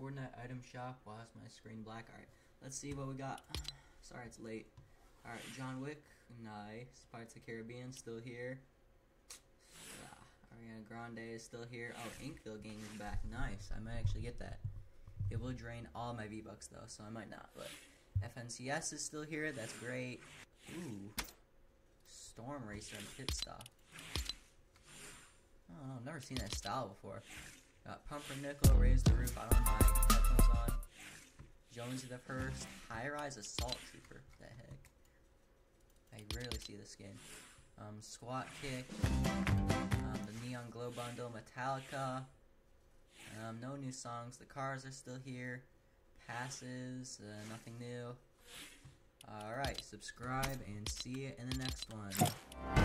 Fortnite item shop. Why is my screen black? Alright, let's see what we got. Sorry it's late. Alright, John Wick, nice. Pirates of the Caribbean, still here. Yeah, Ariana Grande is still here. Oh, Inkville Gang is back, nice. I might actually get that. It will drain all my V-Bucks though, so I might not, but FNCS is still here, that's great. Ooh, Storm Racer and Pit Stop. Oh, I've never seen that style before. Got Pumpernickel, Raise the Roof, I don't Jonesy the First, High Rise Assault Trooper, the heck. I rarely see this skin. Um, Squat Kick, um, the Neon Glow Bundle, Metallica. Um, no new songs, the cars are still here. Passes, uh, nothing new. Alright, subscribe and see you in the next one.